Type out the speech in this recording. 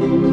you.